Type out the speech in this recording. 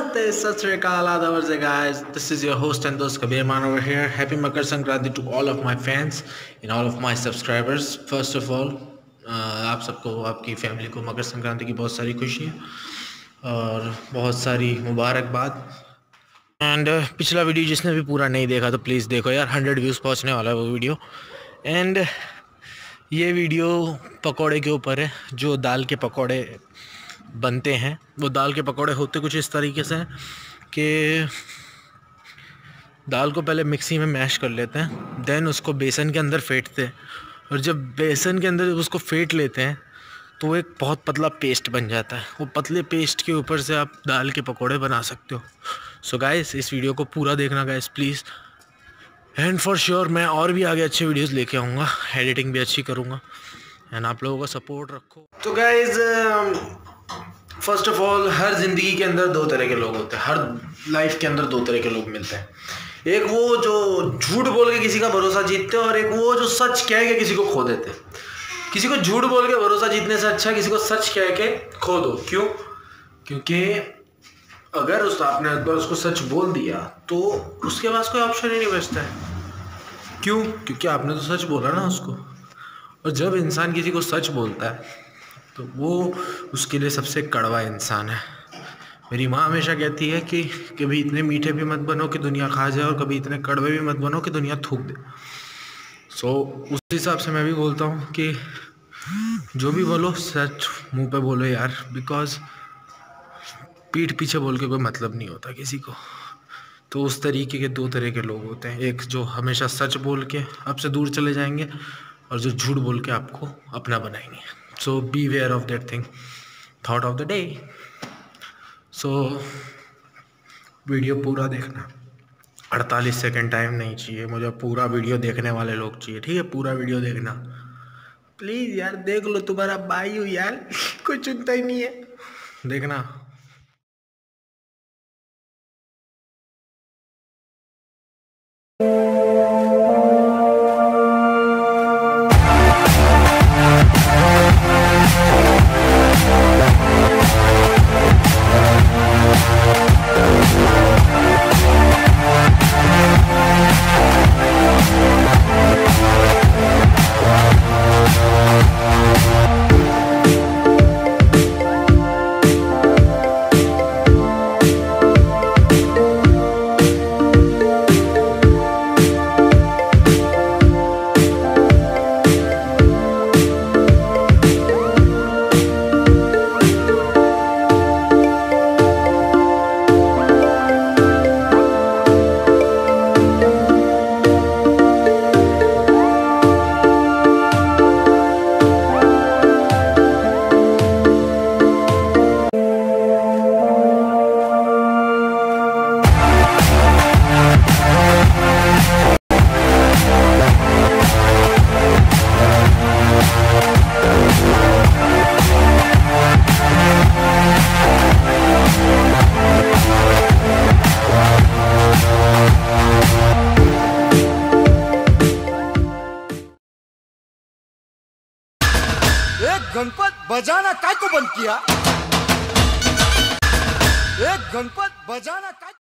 नमस्ते guys this is your host and दोस्त Kabir Maan over here happy Makar Sankranti to all of my fans in all of my subscribers first of all आप सबको आपकी family को मकर संक्रांति की बहुत सारी खुशियाँ और बहुत सारी मुबारकबाद। एंड uh, पिछला वीडियो जिसने भी पूरा नहीं देखा तो प्लीज़ देखो यार हंड्रेड व्यूज़ पहुँचने वाला है वो वीडियो एंड ये वीडियो पकौड़े के ऊपर है जो दाल के पकौड़े बनते हैं। वो दाल के पकोड़े होते कुछ इस तरीके से कि दाल को पहले मिक्सी में मैश कर लेते हैं देन उसको बेसन के अंदर फेंटते हैं। और जब बेसन के अंदर उसको फेंट लेते हैं तो एक बहुत पतला पेस्ट बन जाता है। वो पतले पेस्ट के ऊपर से आप दाल के पकोड़े बना सकते हो। सो so गाइस इस वीडियो को पूरा देखना guys please and for sure मैं और भी आगे अच्छे वीडियोस लेके आऊँगा। एडिटिंग भी अच्छी करूँगा। एंड आप लोगों का सपोर्ट रखो। तो गाइज़ फ़र्स्ट ऑफ़ ऑल हर ज़िंदगी के अंदर दो तरह के लोग होते हैं, हर लाइफ के अंदर दो तरह के लोग मिलते हैं। एक वो जो झूठ बोल के किसी का भरोसा जीतते हैं और एक वो जो सच कह के किसी को खो देते हैं। किसी को झूठ बोल के भरोसा जीतने से अच्छा किसी को सच कह के खो दो। क्यों? क्योंकि अगर उस आपने एक बार उसको सच बोल दिया तो उसके पास कोई ऑप्शन ही नहीं बचता है। क्यों? क्योंकि आपने तो सच बोला ना उसको। और जब इंसान किसी को सच बोलता है तो वो उसके लिए सबसे कड़वा इंसान है। मेरी माँ हमेशा कहती है कि कभी इतने मीठे भी मत बनो कि दुनिया खा जाए और कभी इतने कड़वे भी मत बनो कि दुनिया थूक दे। सो so, उस हिसाब से मैं भी बोलता हूँ कि जो भी बोलो सच मुँह पे बोलो यार बिकॉज़ पीठ पीछे बोल के कोई मतलब नहीं होता किसी को। तो उस तरीके के दो तरह के लोग होते हैं। एक जो हमेशा सच बोल के आपसे दूर चले जाएँगे और जो झूठ बोल के आपको अपना बनाएँगे। Be aware of that thing thought of the day so video पूरा देखना। अड़तालीस सेकेंड टाइम नहीं चाहिए। मुझे पूरा वीडियो देखने वाले लोग चाहिए। ठीक है? पूरा वीडियो देखना। प्लीज़ यार, देख लो, तुम्हारा भाई हो यार। कोई चुनता ही नहीं है। देखना। एक गणपत बजाना काय को बंद किया? एक गणपत बजाना काय